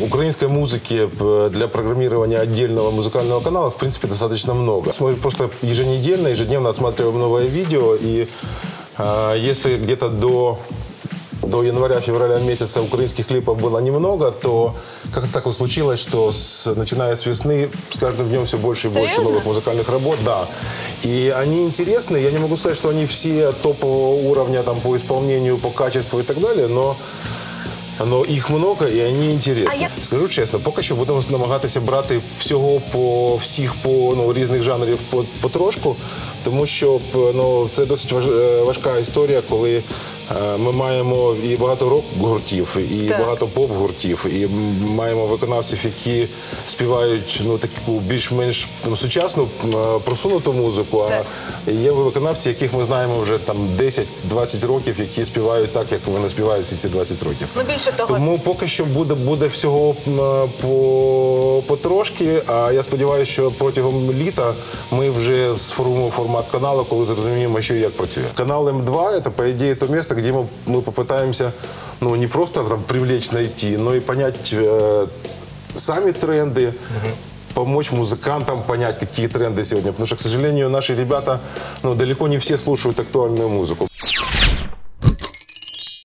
Украинской музыки э, для программирования отдельного музыкального канала, в принципе, достаточно много. Мы просто еженедельно, ежедневно отсматриваем новое видео, и э, если где-то до до января-февраля месяца украинских клипов было немного, то как-то так вот случилось, что с, начиная с весны с каждым днем все больше и больше Серьезно? новых музыкальных работ, да. И они интересны. Я не могу сказать, что они все топового уровня там, по исполнению, по качеству и так далее, но но їх много і вони інтересні. Скажу чесно, поки що будемо намагатися брати всього по всіх по ну, різних жанрів по, потрошку, тому що ну, це досить важ, е, важка історія, коли ми маємо і багато рок-гуртів, і Так. багато поп-гуртів, і маємо виконавців, які співають ну, таку більш-менш ну, сучасну е, просунуту музику. Так. А є виконавці, яких ми знаємо вже там 10-20 років, які співають так, як вони співають всі ці 20 років. Ну більше того, Тому поки що буде, буде всього е, по, потрошки. А я сподіваюся, що протягом літа ми вже сформуємо формат каналу, коли зрозуміємо, що і як працює. Канал М2 це, по ідеї, то місце, де ми, ми попитаємося ну, не просто там привлечь, найти, но и понять э, сами тренды, помочь музыкантам понять, какие тренды сегодня. Потому что, к сожалению, наши ребята ну, далеко не все слушают актуальную музыку.